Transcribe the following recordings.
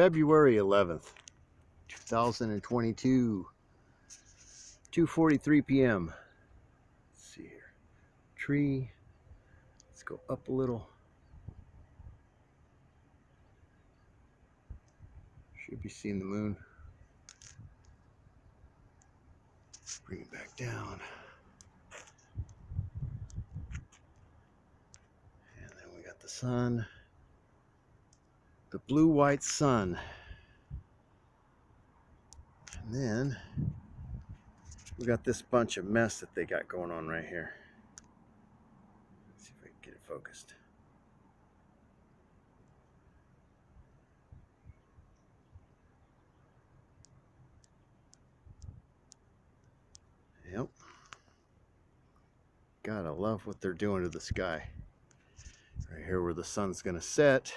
February 11th, 2022, 2.43 p.m. Let's see here. Tree. Let's go up a little. Should be seeing the moon. Bring it back down. And then we got the sun the blue white sun. And then we got this bunch of mess that they got going on right here. Let's see if I can get it focused. Yep. Gotta love what they're doing to the sky. Right here where the sun's gonna set.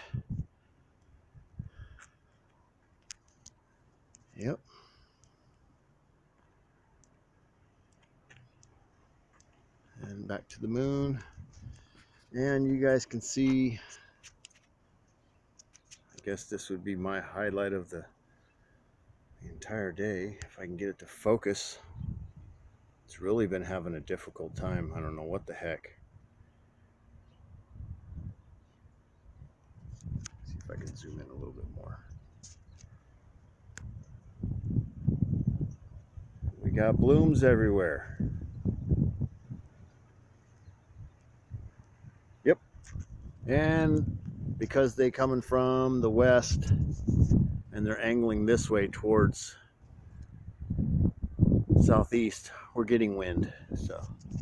Yep. And back to the moon. And you guys can see, I guess this would be my highlight of the, the entire day. If I can get it to focus. It's really been having a difficult time. I don't know what the heck. See if I can zoom in a little bit more. Got blooms everywhere. Yep. And because they coming from the west and they're angling this way towards southeast, we're getting wind. So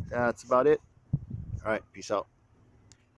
that's about it. All right, peace out.